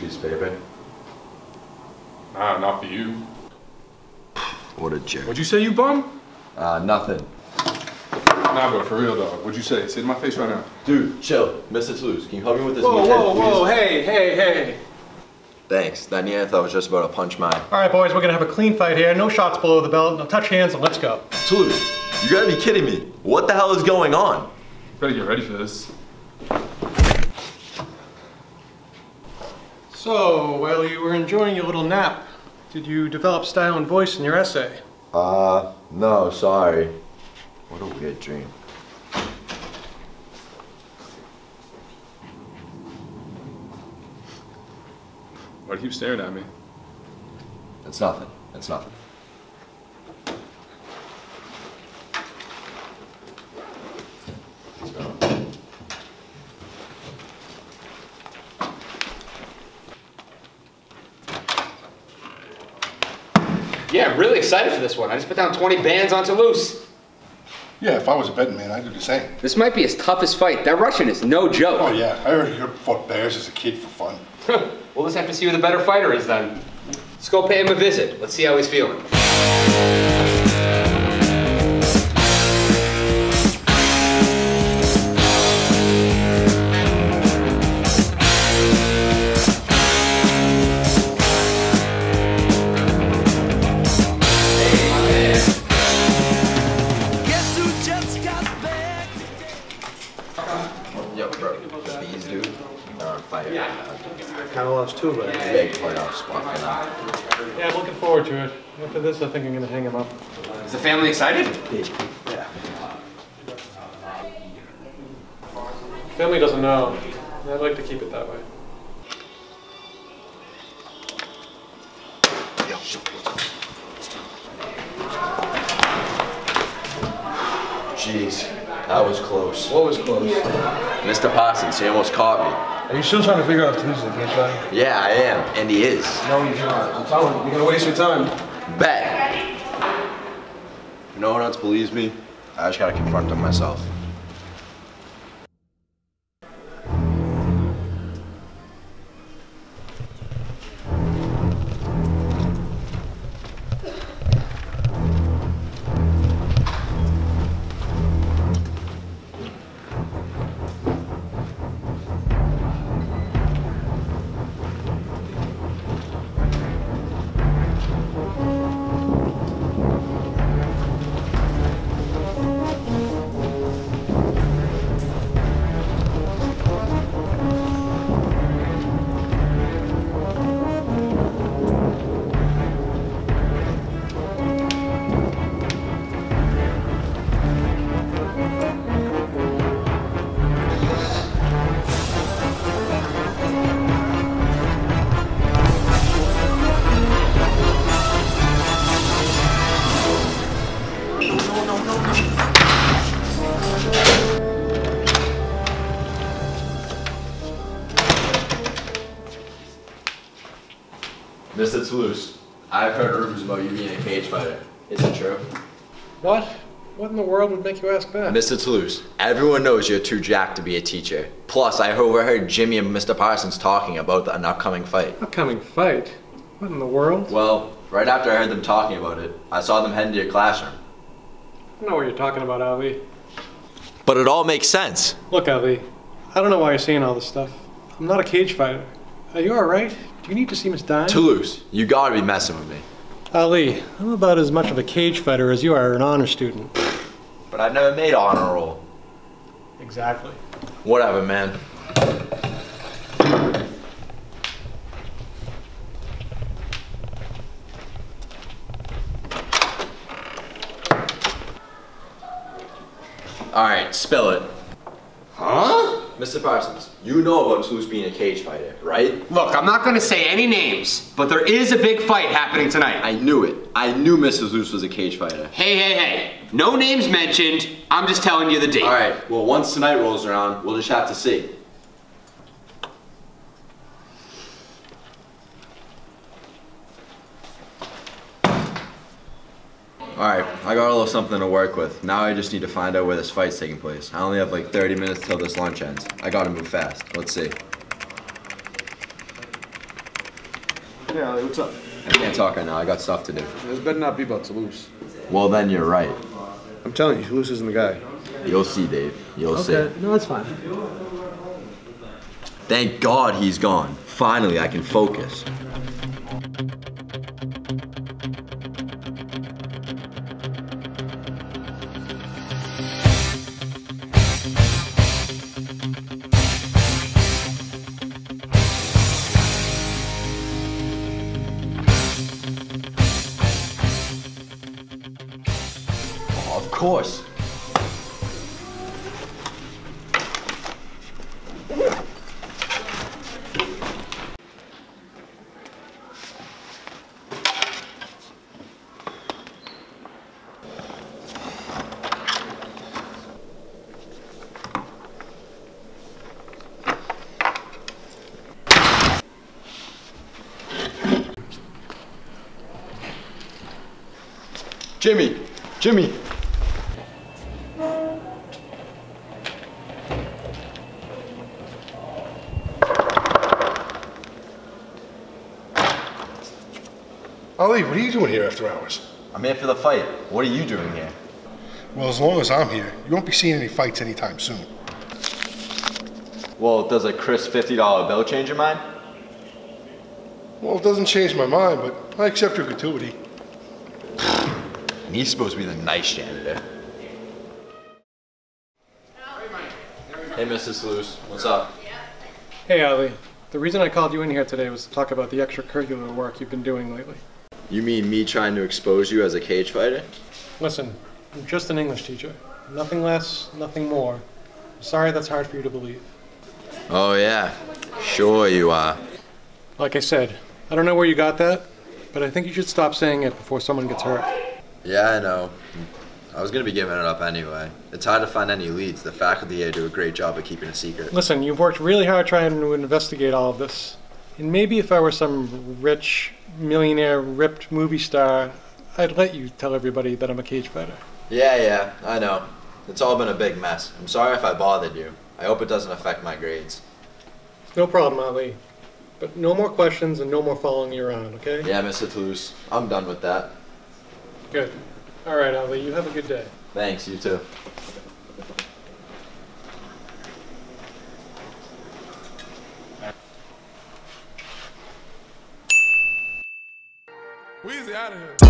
piece of paper? Nah, not for you. What a jerk. What'd you say, you bum? Uh, nothing. Nah, but for real, dog. What'd you say? Say it in my face right now. Dude, chill. Mr. Toulouse, can you help me with this Whoa, meathead, whoa, please? whoa, hey, hey, hey. Thanks. That Neanderthal was just about to punch mine. All right, boys, we're gonna have a clean fight here. No shots below the belt. No touch hands and let's go. Toulouse, you gotta be kidding me. What the hell is going on? Better get ready for this. So, while you were enjoying your little nap, did you develop style and voice in your essay? Uh, no, sorry. What a weird dream. Why do you keep staring at me? It's nothing. It's nothing. Yeah, I'm really excited for this one. I just put down 20 bands on Toulouse. Yeah, if I was a betting man, I'd do the same. This might be his toughest fight. That Russian is no joke. Oh yeah, I heard you fought bears as a kid for fun. we'll just have to see who the better fighter is then. Let's go pay him a visit. Let's see how he's feeling. Are on. Kind of lost too, but. Big playoff spot for them. Yeah, I'm looking forward to it. After this, I think I'm gonna hang him up. Is the family excited? Yeah. Family doesn't know. I'd like to keep it that way. Jeez, that was close. What was close? Mr. Parsons, he almost caught me. Are you still trying to figure out if is a? Yeah, I am, and he is. No, you're not. I'm telling you, you're gonna waste your time. Bet. If no one else believes me, I just gotta confront them myself. Mr. Toulouse, I've heard rumors about you being a cage fighter. Is it true? What? What in the world would make you ask that? Mr. Toulouse, everyone knows you're too jacked to be a teacher. Plus, I overheard Jimmy and Mr. Parsons talking about an upcoming fight. Upcoming fight? What in the world? Well, right after I heard them talking about it, I saw them head into your classroom. I know what you're talking about, Ali. But it all makes sense. Look, Ali, I don't know why you're saying all this stuff. I'm not a cage fighter. Are you alright? Do you need to see Miss Dime? Toulouse, you gotta be messing with me. Ali, I'm about as much of a cage fighter as you are an honor student. But I've never made honor roll. Exactly. Whatever, man. Alright, spill it. Mr. Parsons, you know about Toulouse being a cage fighter, right? Look, I'm not gonna say any names, but there is a big fight happening tonight. I knew it. I knew Mr. Zeus was a cage fighter. Hey, hey, hey. No names mentioned. I'm just telling you the date. Alright, well, once tonight rolls around, we'll just have to see. Alright, I got a little something to work with. Now I just need to find out where this fight's taking place. I only have like 30 minutes till this lunch ends. I gotta move fast. Let's see. Yeah, what's up? I can't talk right now. I got stuff to do. This better not be about Toulouse. Well, then you're right. I'm telling you, Toulouse isn't the guy. You'll see, Dave. You'll see. no, it's fine. Thank God he's gone. Finally, I can focus. Of course. Jimmy! Jimmy! Ali, what are you doing here after hours? I'm here for the fight. What are you doing here? Well, as long as I'm here, you won't be seeing any fights anytime soon. Well, does a crisp $50 bill change your mind? Well, it doesn't change my mind, but I accept your gratuity. And he's supposed to be the nice janitor. Hey, Mrs. Luce. What's up? Hey, Ali. The reason I called you in here today was to talk about the extracurricular work you've been doing lately. You mean me trying to expose you as a cage fighter? Listen, I'm just an English teacher. Nothing less, nothing more. I'm sorry that's hard for you to believe. Oh, yeah. Sure you are. Like I said, I don't know where you got that, but I think you should stop saying it before someone gets hurt. Yeah, I know. I was gonna be giving it up anyway. It's hard to find any leads. The faculty here do a great job of keeping a secret. Listen, you've worked really hard trying to investigate all of this. And maybe if I were some rich, millionaire, ripped movie star, I'd let you tell everybody that I'm a cage fighter. Yeah, yeah, I know. It's all been a big mess. I'm sorry if I bothered you. I hope it doesn't affect my grades. No problem, Ali. But no more questions and no more following you around, okay? Yeah, Mr. Toulouse. I'm done with that. Good. All right, Ali, you have a good day. Thanks, you too. out of here.